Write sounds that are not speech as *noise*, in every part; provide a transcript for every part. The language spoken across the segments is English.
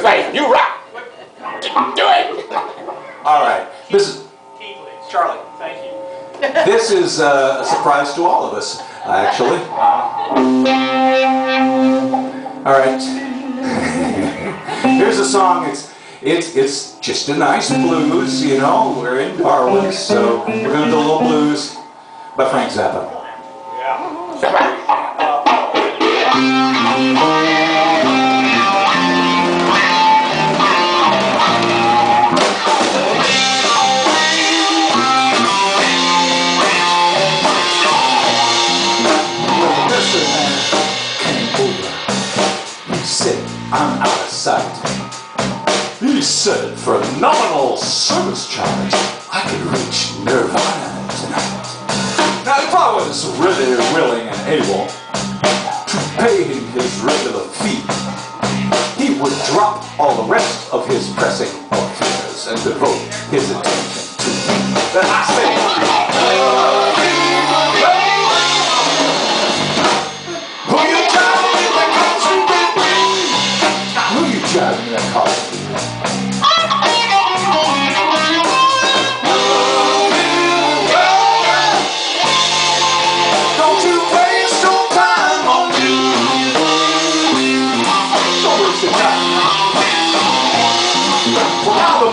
Miss Mason, you rock. Do it. All right. This is Charlie. Thank you. *laughs* this is uh, a surprise to all of us, actually. All right. *laughs* Here's a song. It's it's it's just a nice blues, you know. We're in Darwin, so we're gonna do a little blues by Frank Zappa. Listen, said, for a nominal service charge, I could reach Nirvana tonight. Now, if I was really willing and able to pay him his regular fee, he would drop all the rest of his pressing affairs and devote his attention to me.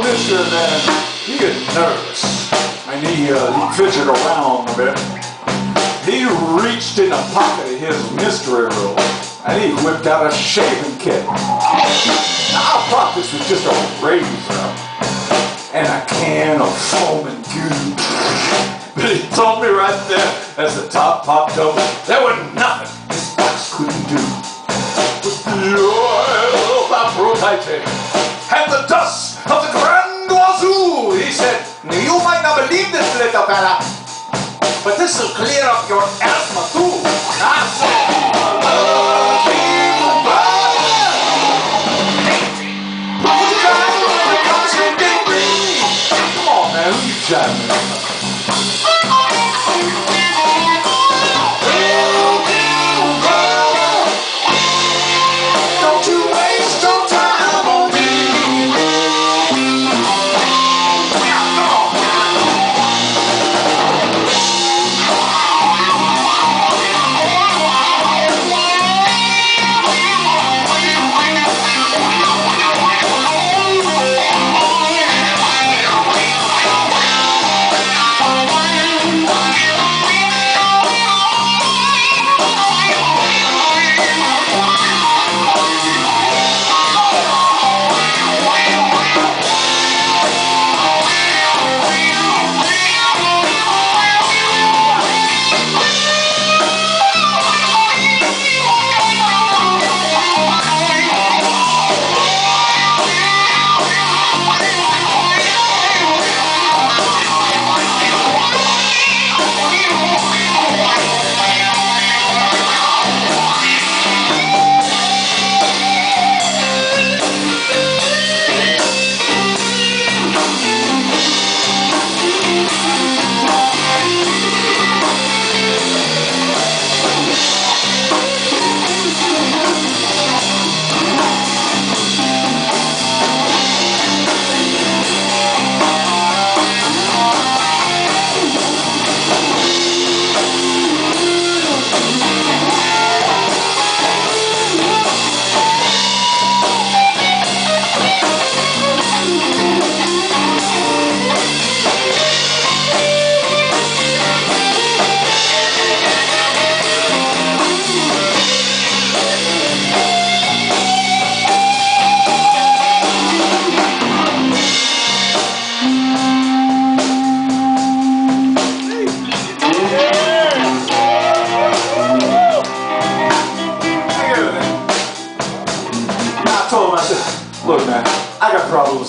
Man, he get nervous. And he, uh, he fidget around a bit. He reached in the pocket of his mystery robe and he whipped out a shaving kit. Now, I thought this was just a razor and a can of foaming goo. But he told me right there as the top popped open, there was this will clear up your asthma too. Come on, man?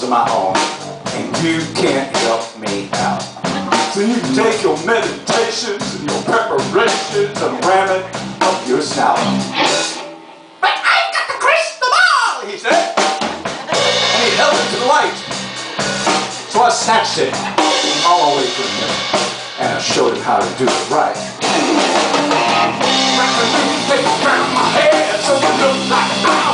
Of my own, and you can't help me out. So you take your meditations and your preparations and ram it up your snout. But I've got the crystal ball, he said. And he held it to the light. So I snatched it all away from him, and I showed him how to do it right. Wrap the newspaper around my head so it looked like